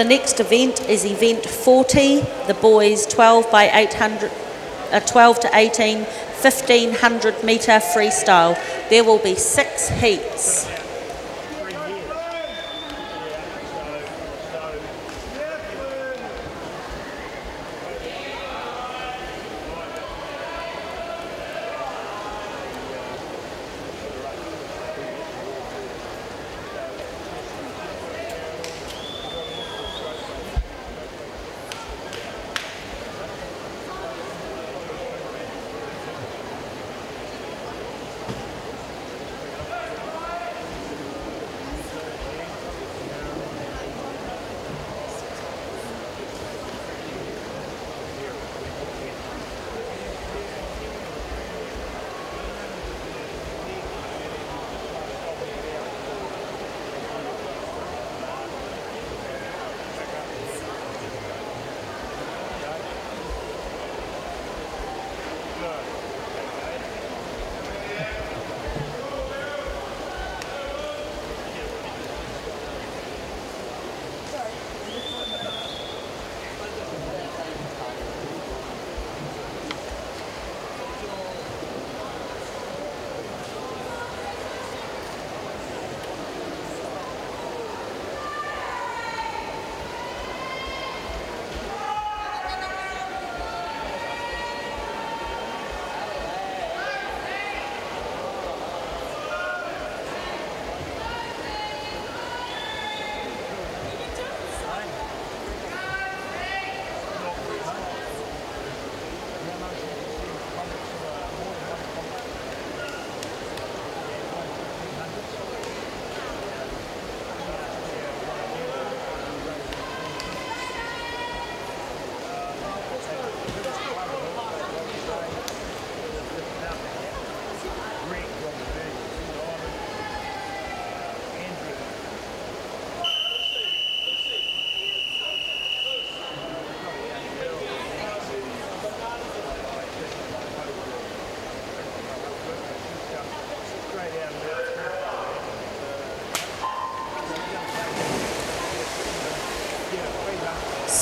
The next event is event 40, the boys 12 by 800, uh, 12 to 18, 1500 metre freestyle. There will be six heats.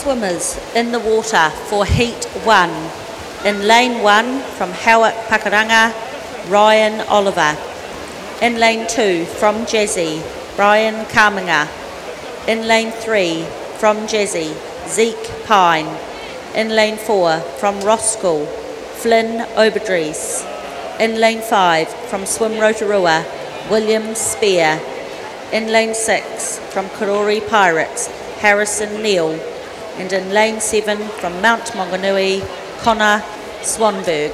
Swimmers in the water for Heat 1. In Lane 1 from Howick Pakuranga, Ryan Oliver. In Lane 2 from Jazzy, Brian Kaminga. In Lane 3 from Jazzy, Zeke Pine. In Lane 4 from Roskill, Flynn Oberdries. In Lane 5 from Swim Rotorua, William Spear. In Lane 6 from Karori Pirates, Harrison Neal and in lane 7 from Mount Maunganui, Connor Swanberg.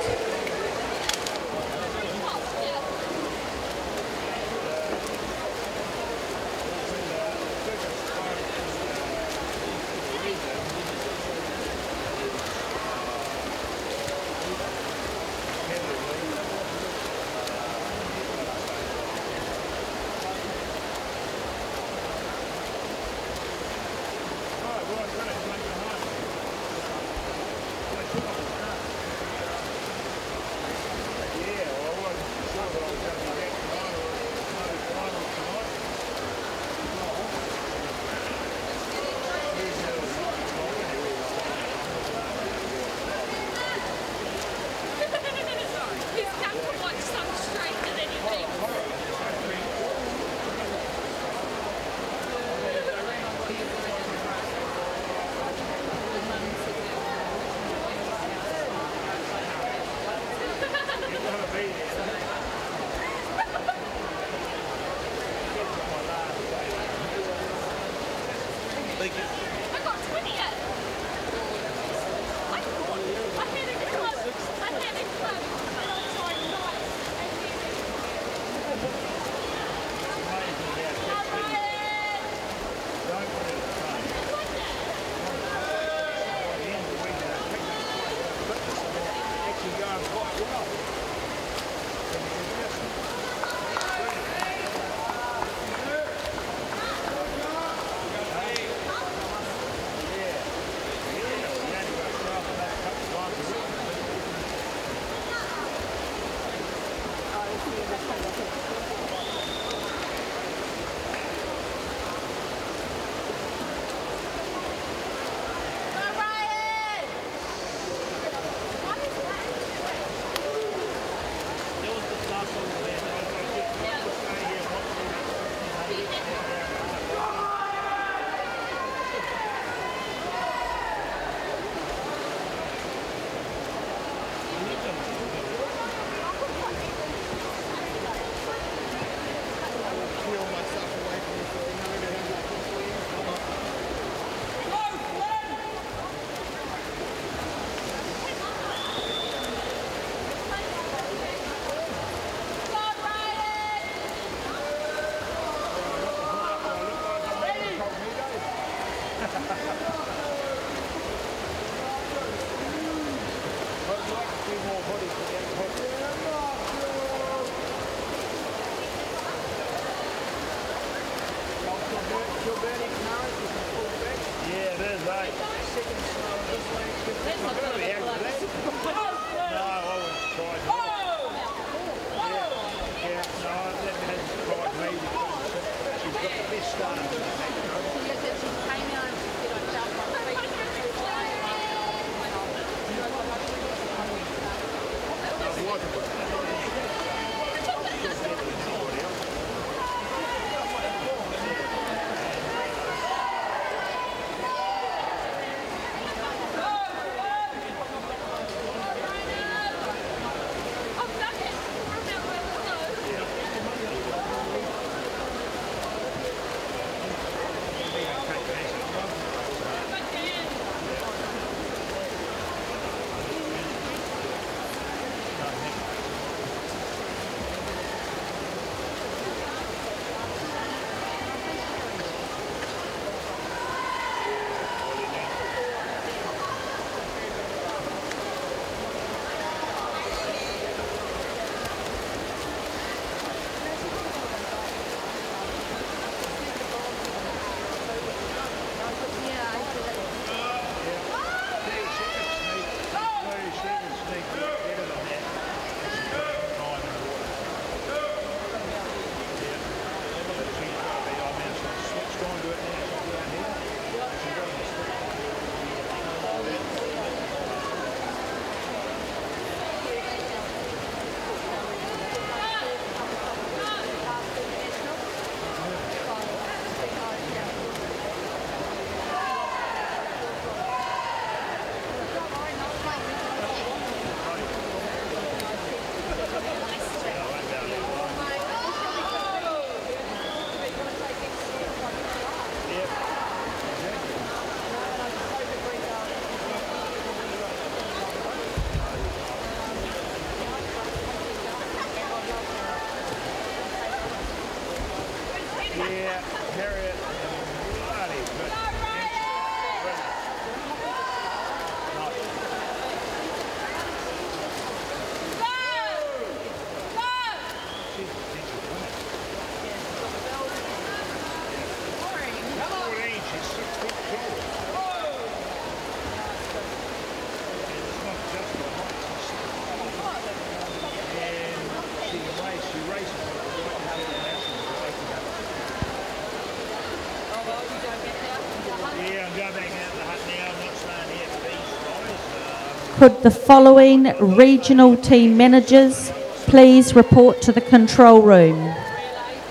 could the following regional team managers please report to the control room?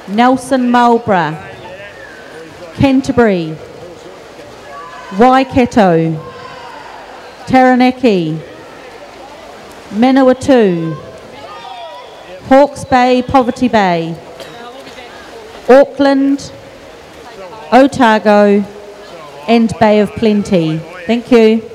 Nelson Marlborough, Canterbury, Waikato, Taranaki, Manawatu, Hawke's Bay, Poverty Bay, Auckland, Otago and Bay of Plenty. Thank you.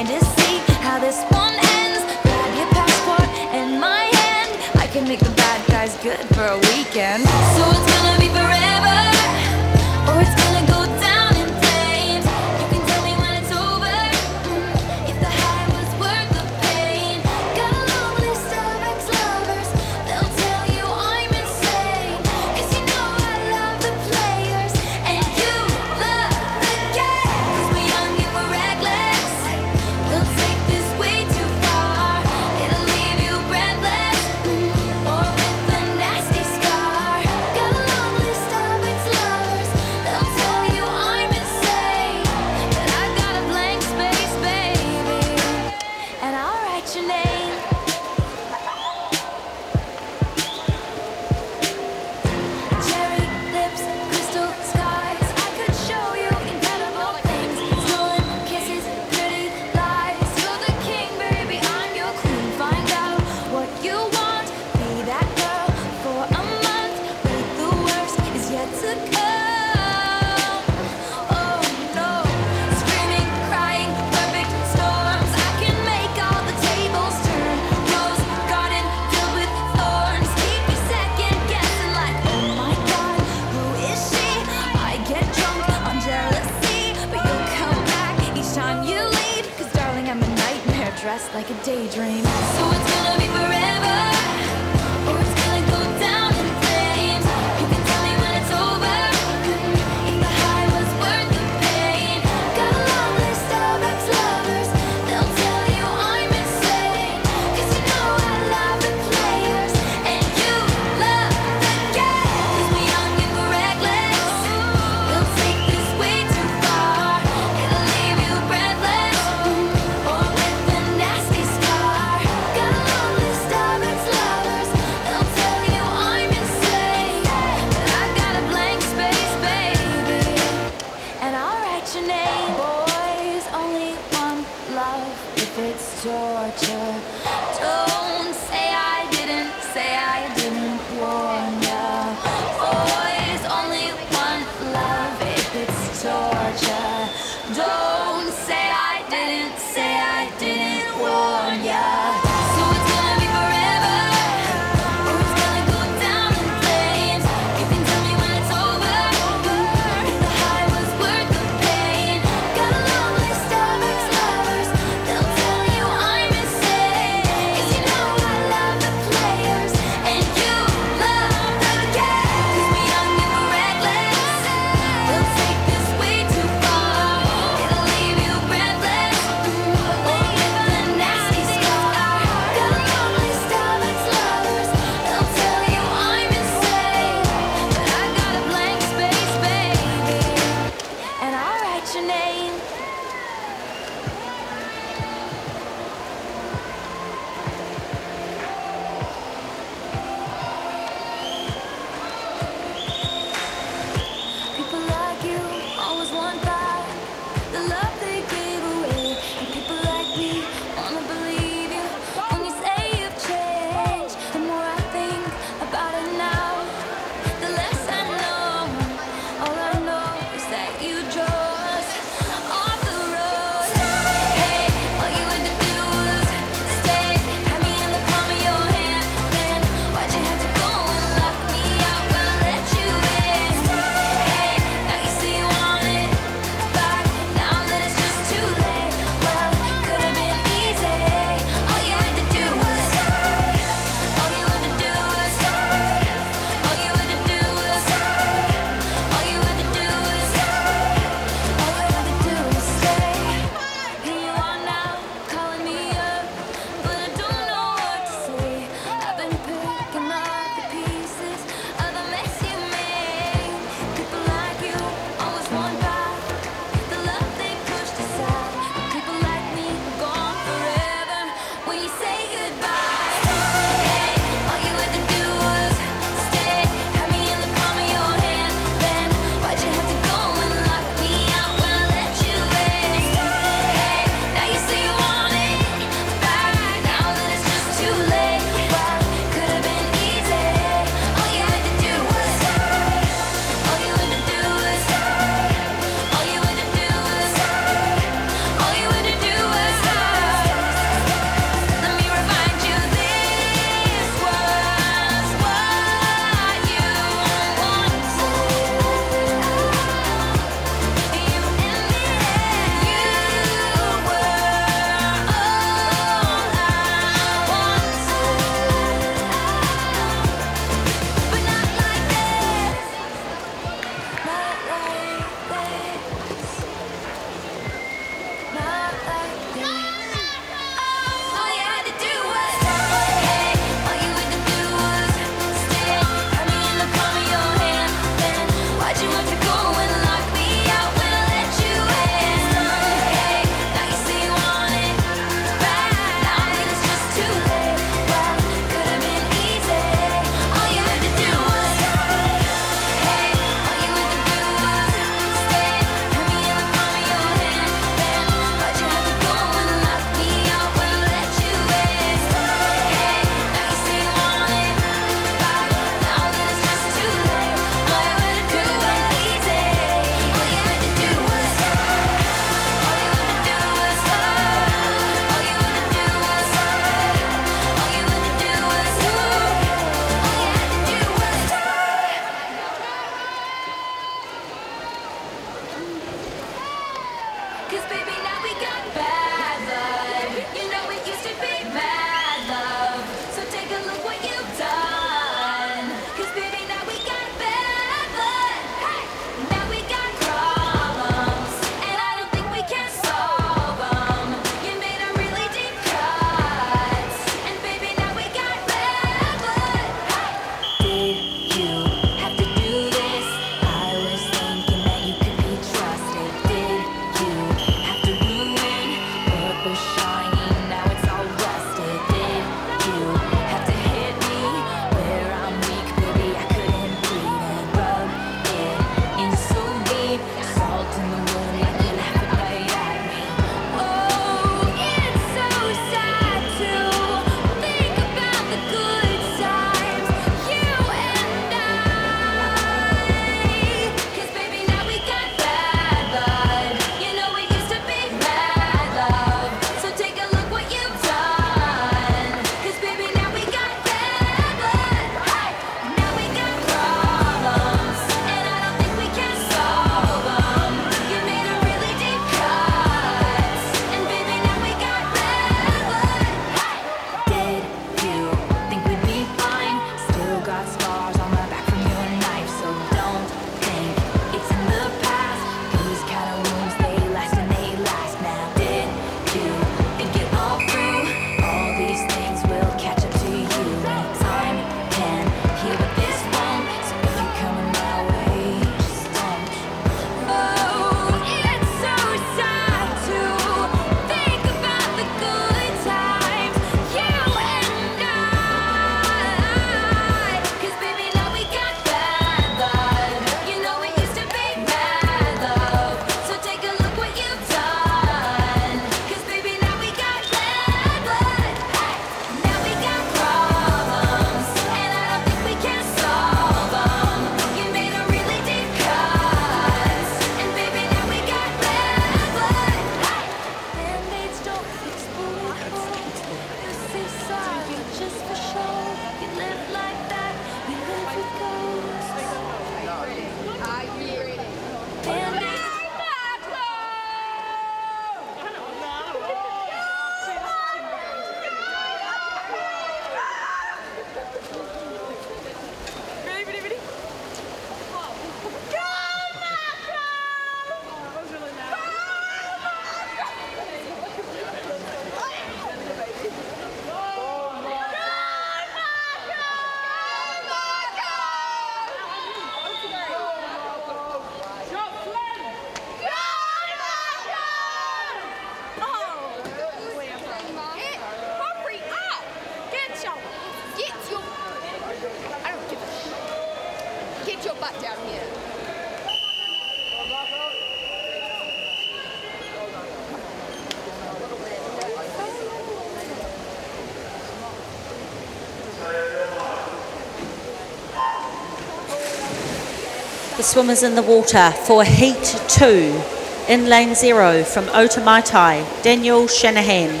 Swimmers in the water for Heat 2. In lane 0 from Otumoetai, Daniel Shanahan.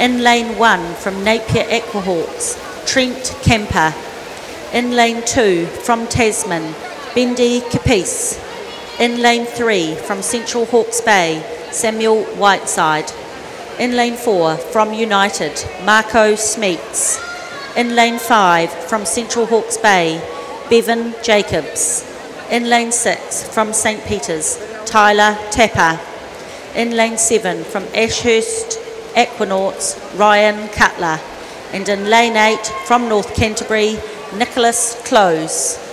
In lane 1 from Napier Aquahawks, Trent Kemper. In lane 2 from Tasman, Bendy Capis. In lane 3 from Central Hawke's Bay, Samuel Whiteside. In lane 4 from United, Marco Smeets. In lane 5 from Central Hawke's Bay, Bevan Jacobs. In lane 6 from St Peter's, Tyler Tapper. In lane 7 from Ashurst Aquanauts, Ryan Cutler. And in lane 8 from North Canterbury, Nicholas Close.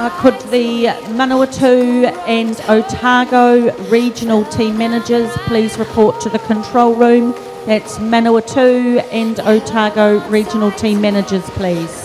Uh, could the Manawatu and Otago regional team managers please report to the control room? That's Manawatu and Otago regional team managers, please.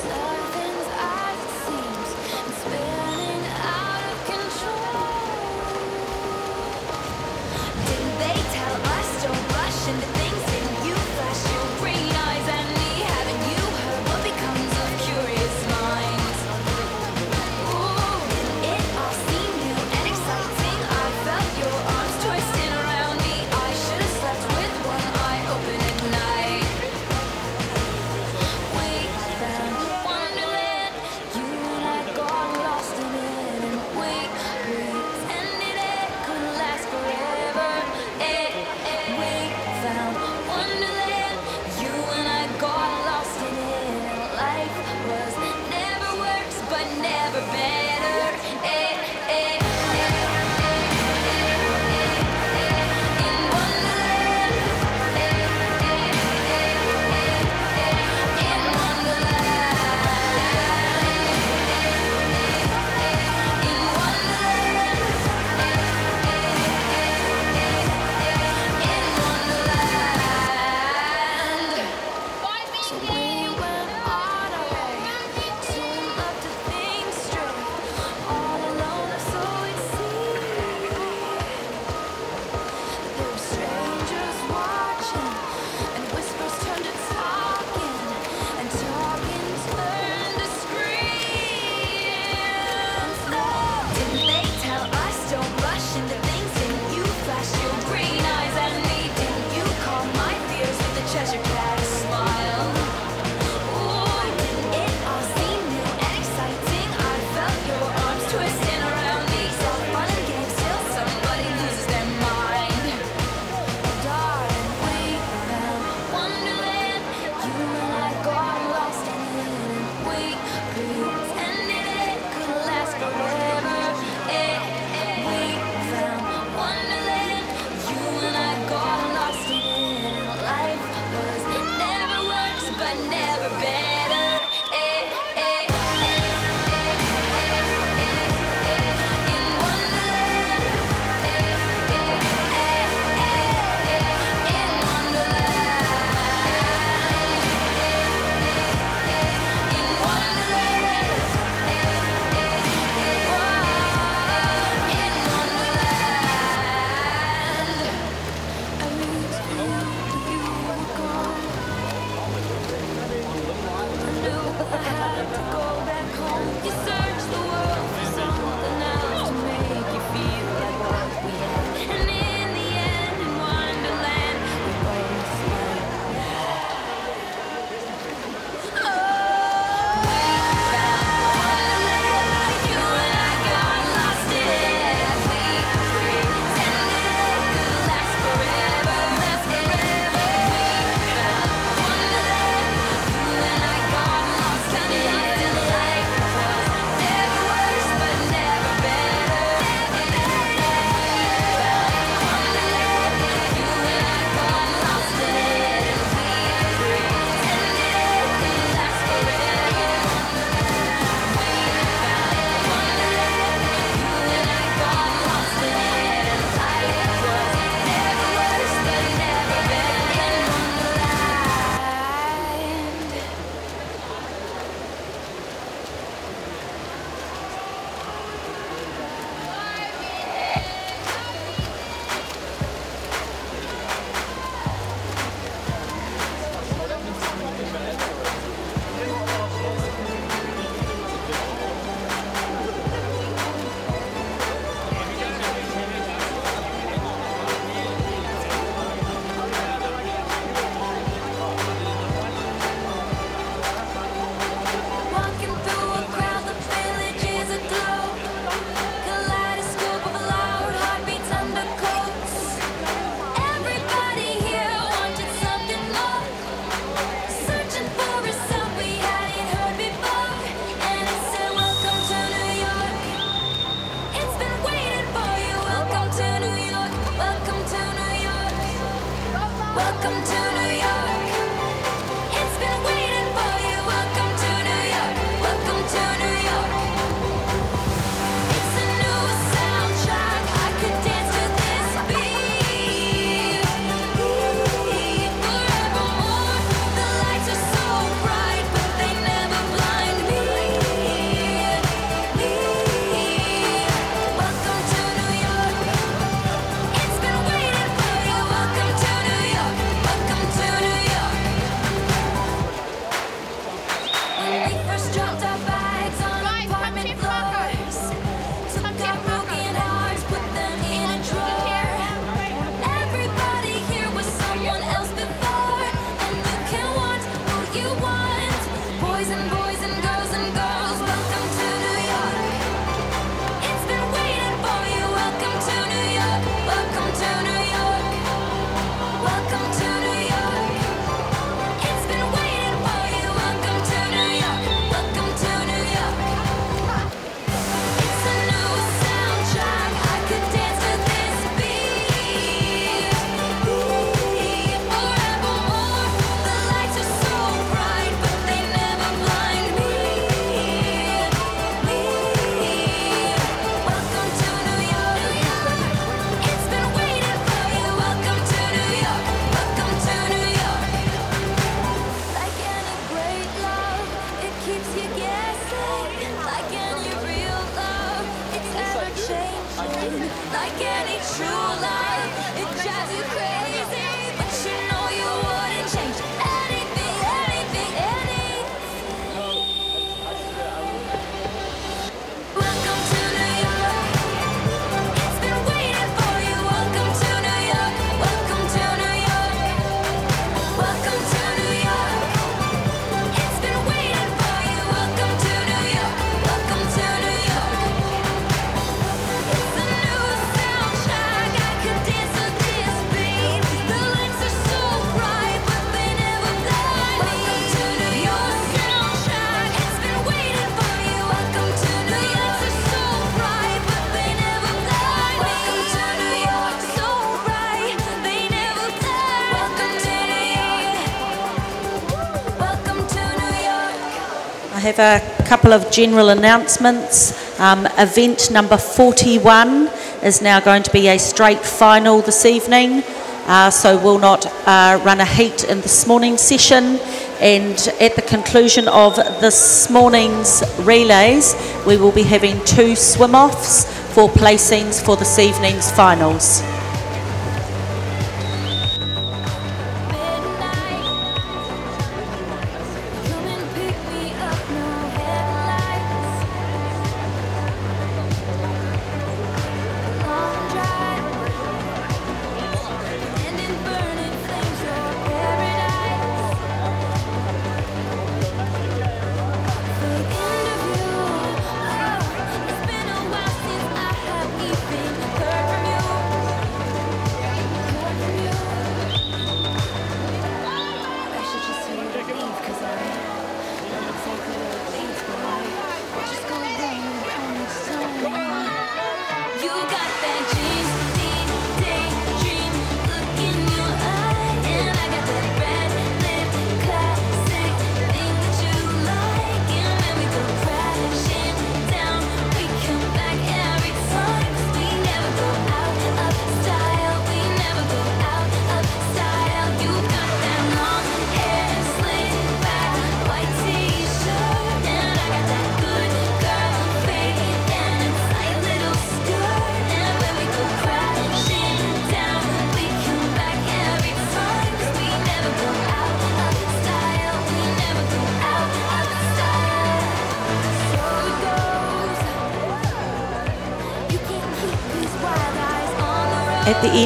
have a couple of general announcements. Um, event number 41 is now going to be a straight final this evening, uh, so will not uh, run a heat in this morning's session. And at the conclusion of this morning's relays, we will be having two swim offs for placings for this evening's finals.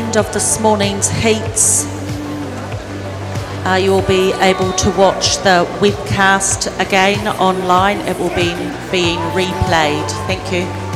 end of this morning's heats, uh, you will be able to watch the webcast again online. It will be being replayed. Thank you.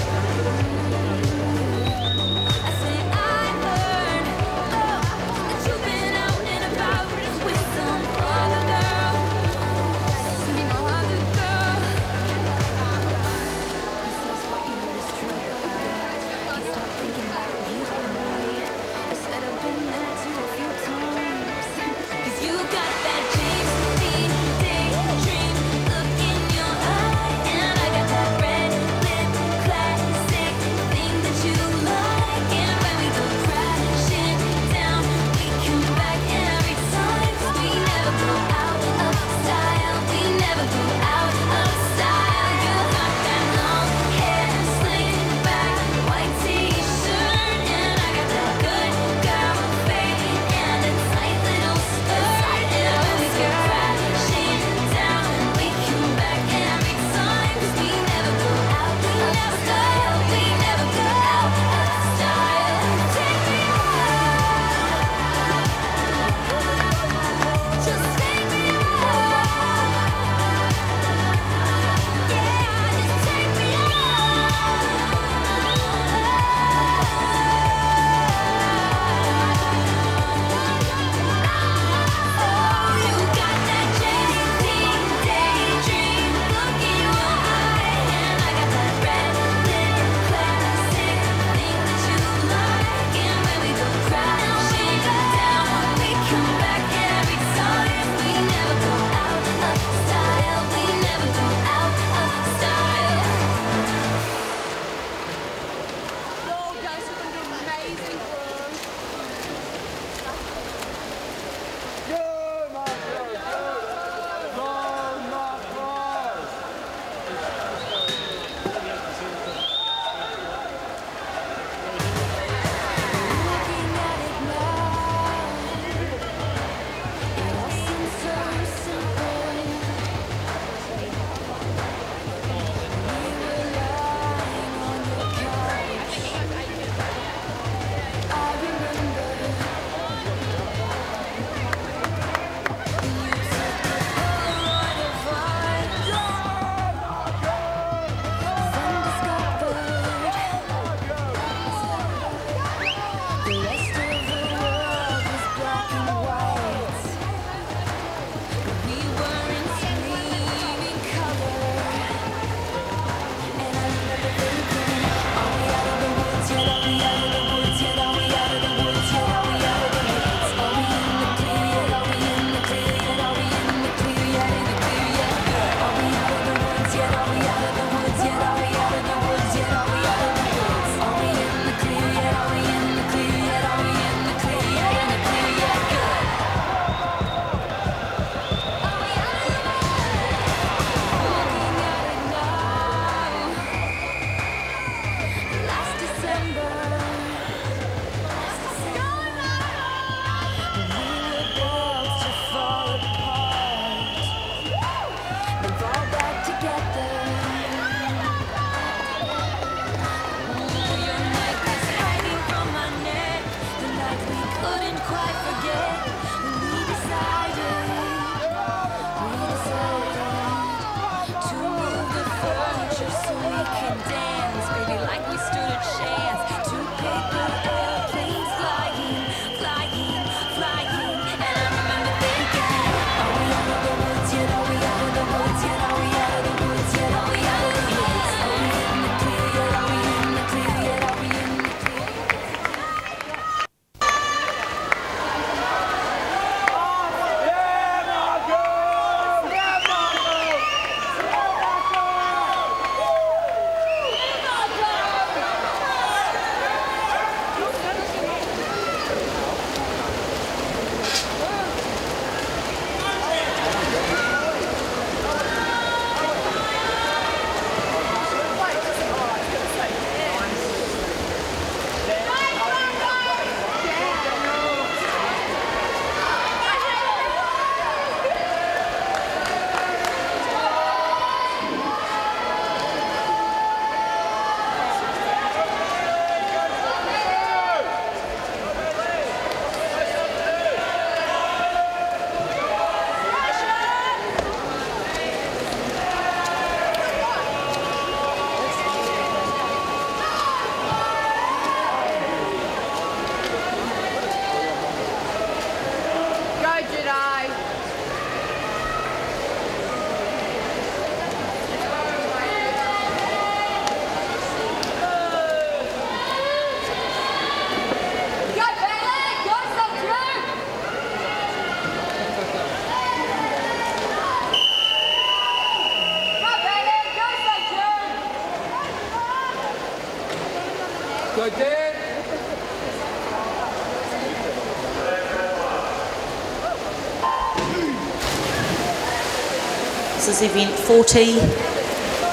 Event 40,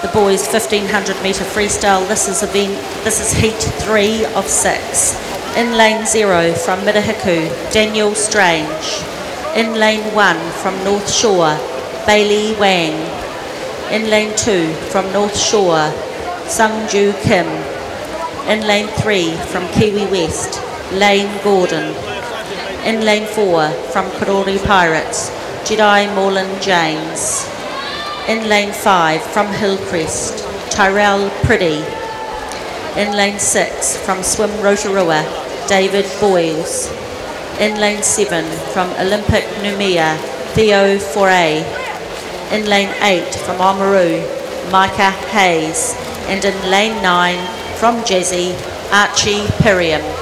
the boys 1500 metre freestyle. This is event, this is heat three of six. In lane zero from Mirahiku, Daniel Strange. In lane one from North Shore, Bailey Wang. In lane two from North Shore, Sungju Kim. In lane three from Kiwi West, Lane Gordon. In lane four from Karori Pirates, Jedi Morland James. In lane 5 from Hillcrest, Tyrell Priddy. In lane 6 from Swim Rotorua, David Boyles. In lane 7 from Olympic Nouméa, Theo Foray. In lane 8 from Oamaru, Micah Hayes. And in lane 9 from Jasi, Archie Piriam.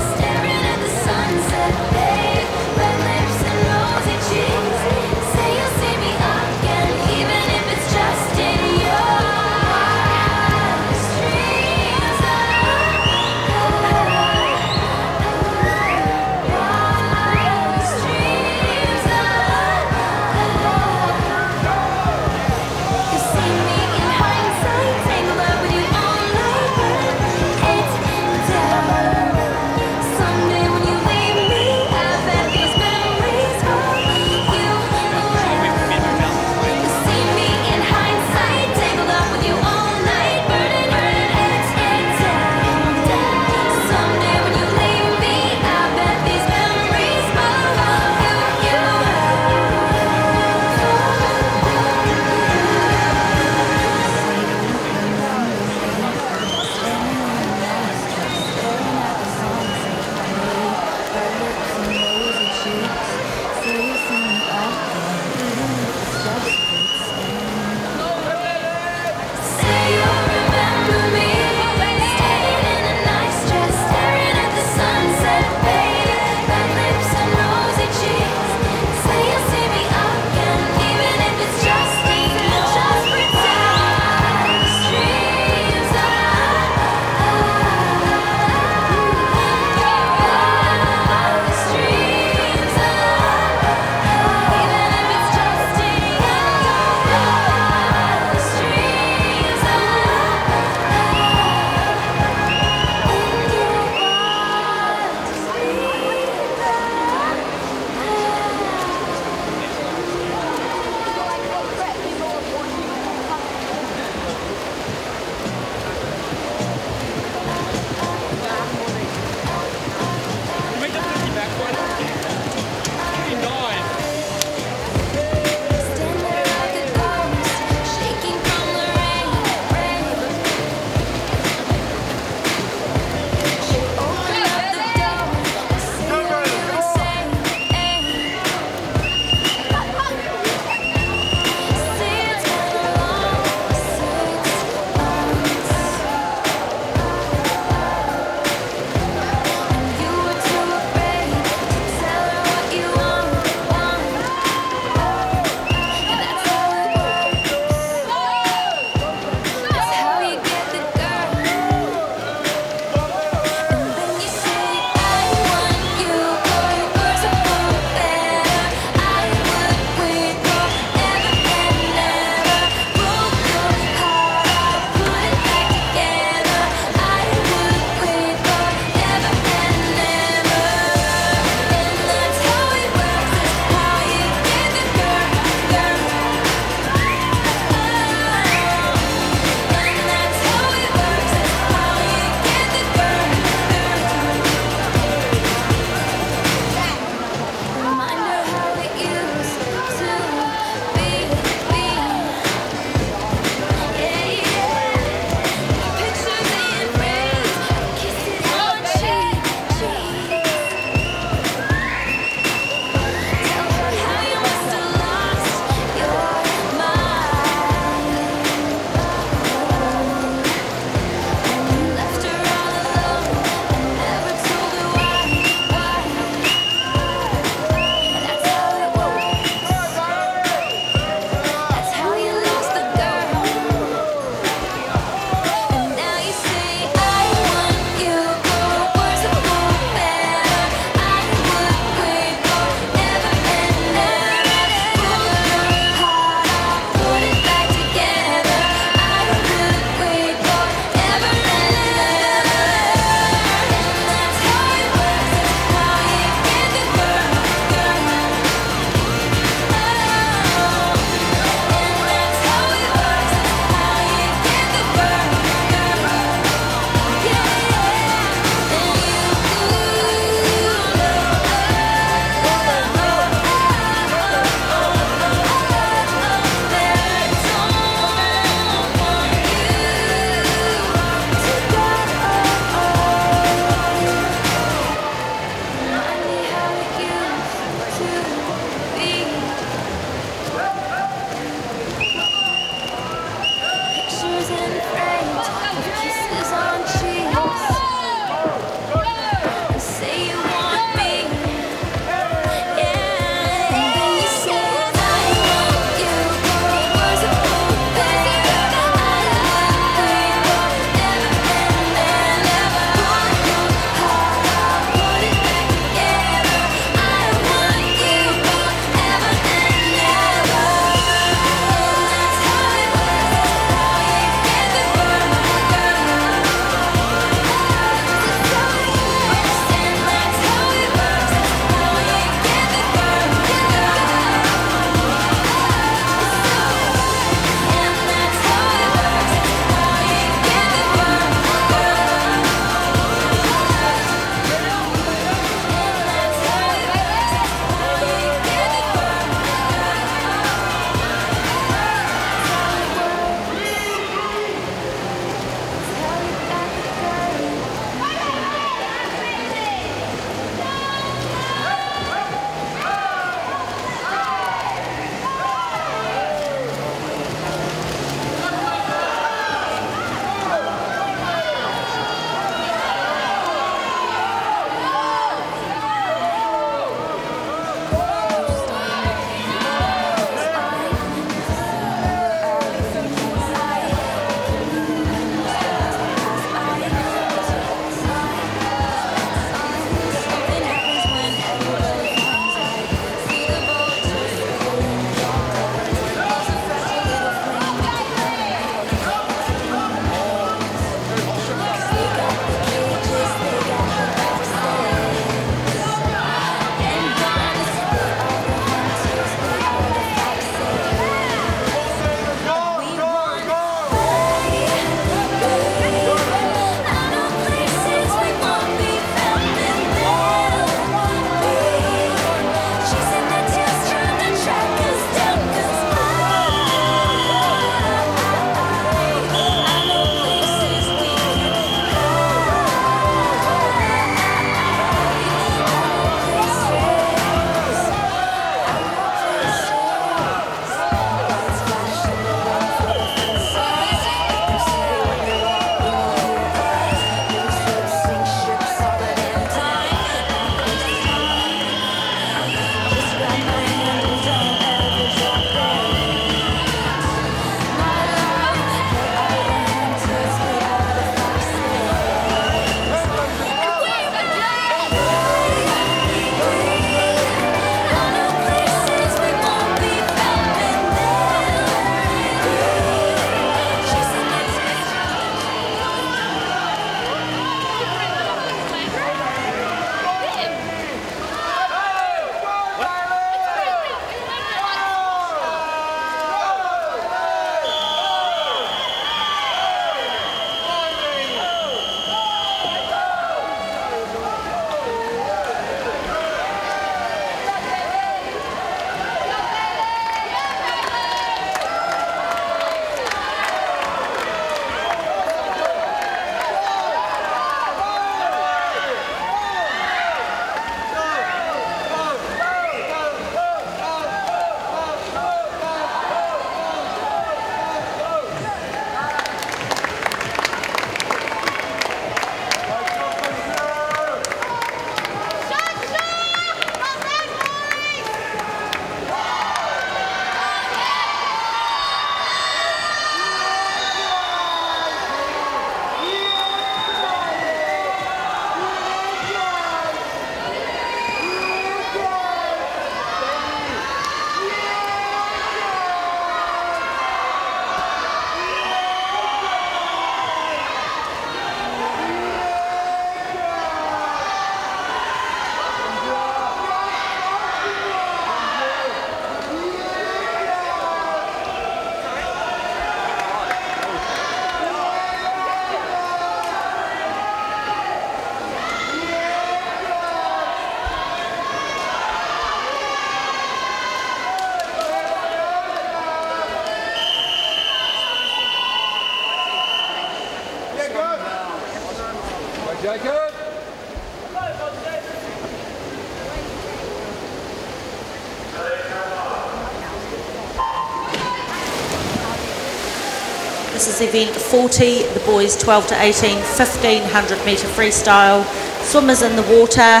This is event 40, the boys 12 to 18, 1500 metre freestyle. Swimmers in the water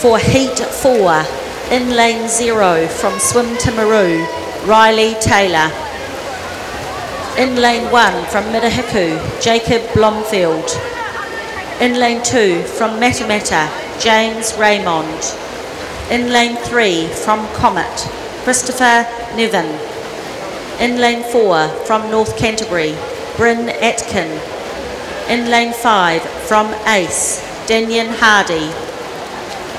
for heat 4, in lane 0 from Swim Timaru, Riley Taylor. In lane 1 from Midahiku, Jacob Blomfield. In lane 2 from Matamata, James Raymond. In lane 3 from Comet, Christopher Niven. In lane 4 from North Canterbury, Bryn Atkin. In lane 5 from Ace, Denyon Hardy.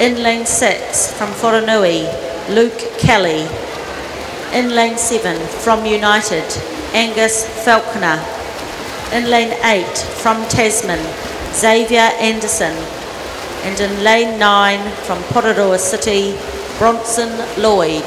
In lane 6 from Wharenui, Luke Kelly. In lane 7 from United, Angus Falconer. In lane 8 from Tasman, Xavier Anderson. And in lane 9 from Porirua City, Bronson Lloyd.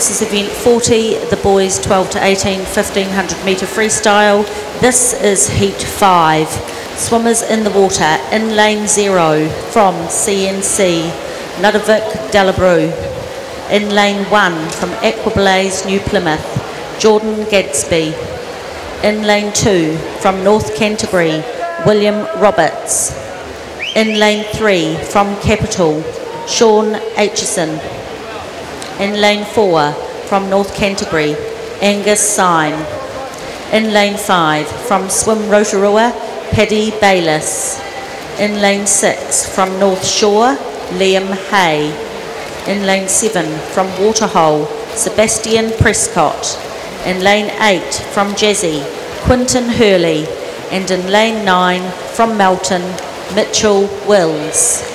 This is event 40, the boys 12 to 18, 1500 metre freestyle. This is heat 5. Swimmers in the water in lane 0 from CNC, Ludovic Delabru. In lane 1 from Aquablaze New Plymouth, Jordan Gadsby. In lane 2 from North Canterbury, William Roberts. In lane 3 from Capital, Sean Aitchison. In lane 4 from North Canterbury, Angus Syme. In lane 5 from Swim Rotorua, Paddy Bayliss. In lane 6 from North Shore, Liam Hay. In lane 7 from Waterhole, Sebastian Prescott. In lane 8 from Jasi, Quinton Hurley. And in lane 9 from Melton, Mitchell Wills.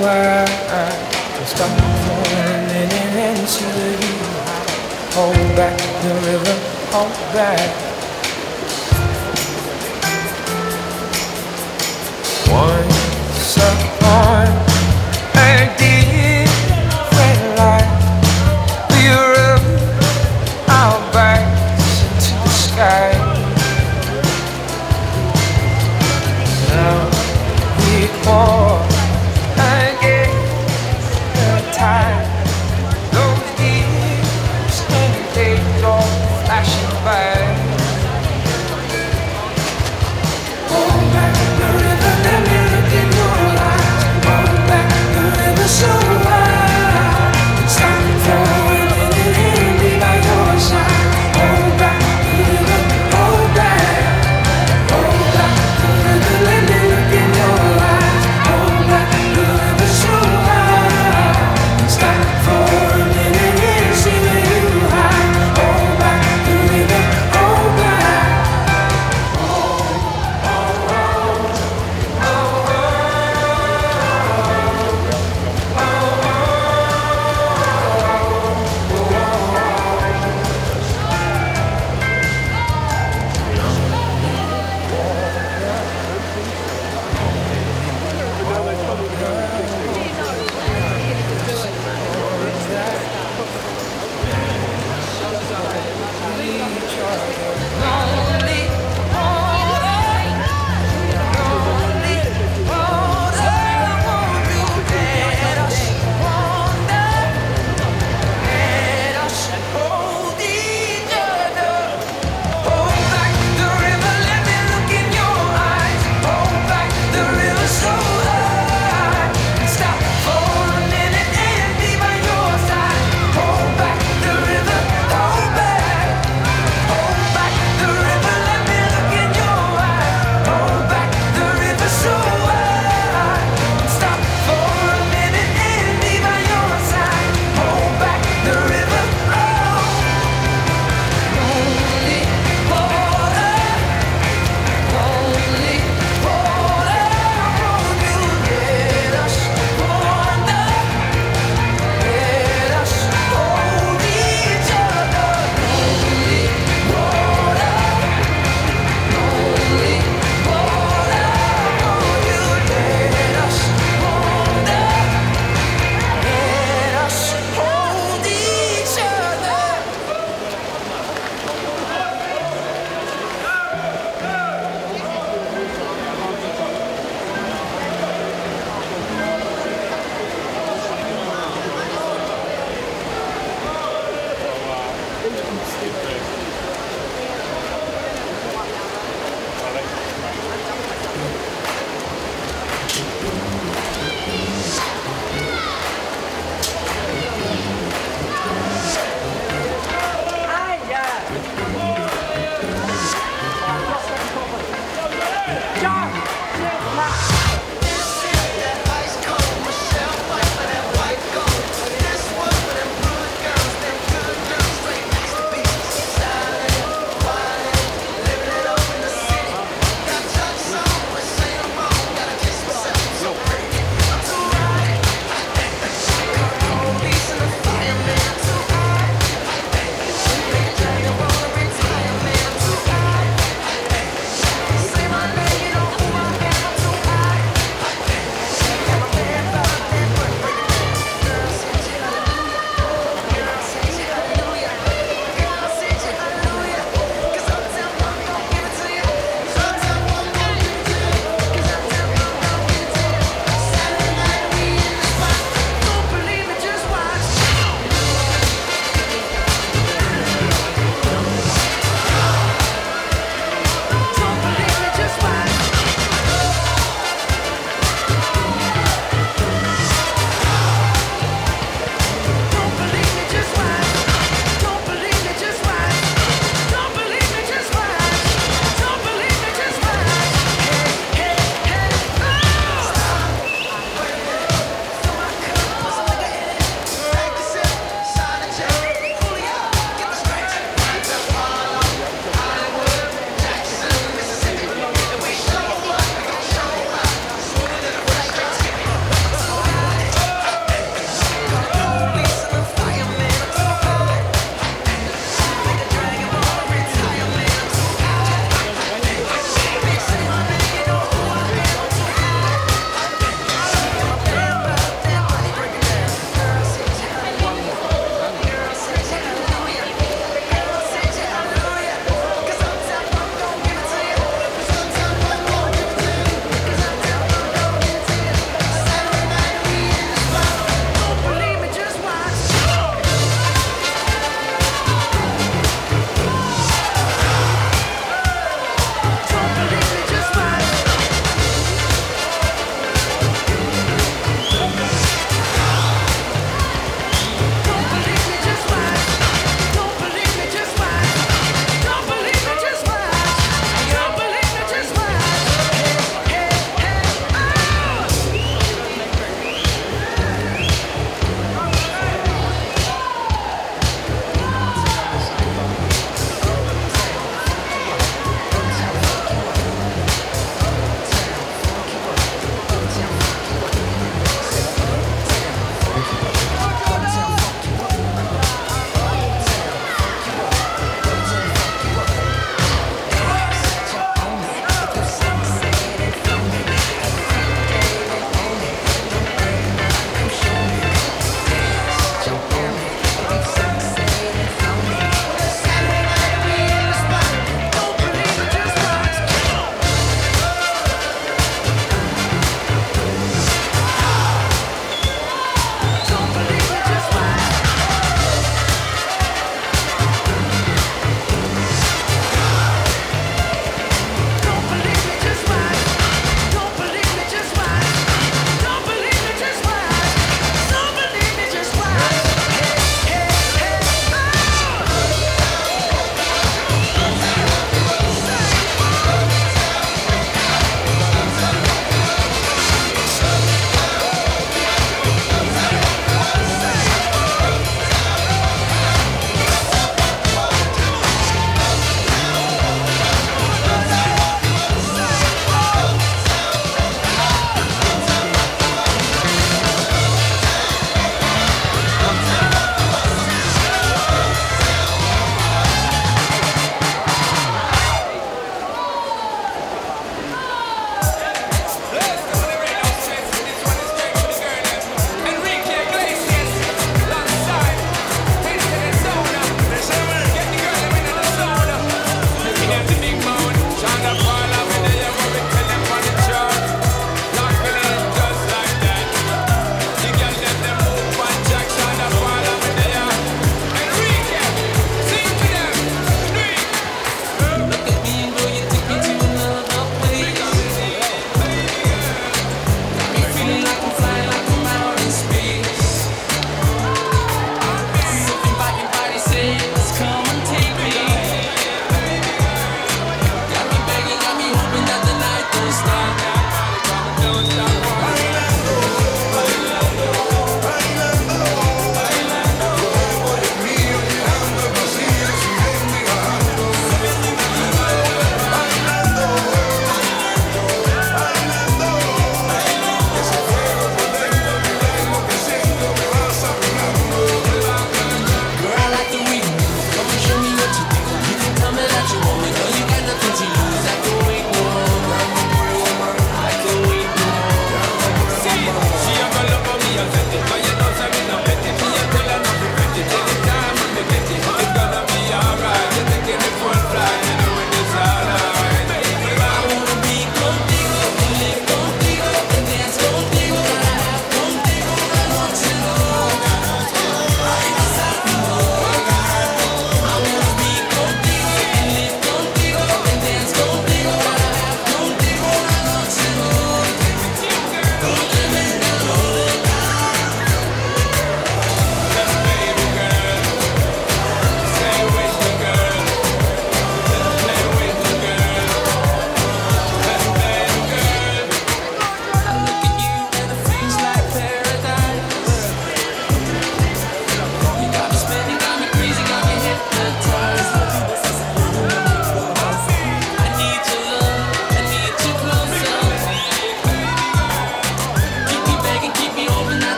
world Just stop falling into you Hold back the river, hold back.